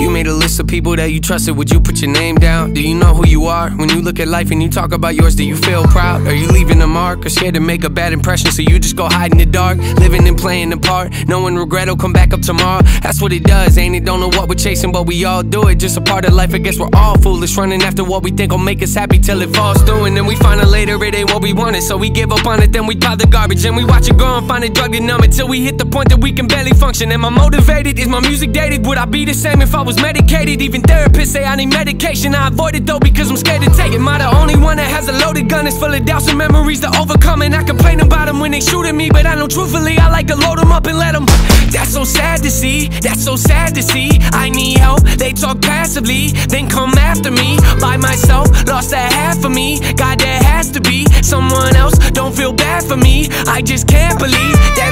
you made a list of people that you trusted, would you put your name down? Do you know who you are? When you look at life and you talk about yours, do you feel proud? Are you leaving a mark or scared to make a bad impression? So you just go hide in the dark, living and playing the part. Knowing regret will come back up tomorrow. That's what it does, ain't it? Don't know what we're chasing, but we all do it. Just a part of life, I guess we're all foolish. Running after what we think will make us happy till it falls through. And then we find out later it ain't what we wanted. So we give up on it, then we pile the garbage. And we watch it grow and find a drug to numb it till we hit the point that we can barely function. Am I motivated? Is my music dated? Would I be the same if I was medicated? Even therapists say I need medication. I avoid it though because I'm scared to take it. Am I the only one that has a loaded gun? It's full of doubts and memories to overcome. And I complain about them when they shoot at me. But I know truthfully, I like to load them up and let them. That's so sad to see. That's so sad to see. I need help. They talk passively, then come after me. By myself, lost that half of me. God, there has to be someone else. Don't feel bad for me. I just can't believe that.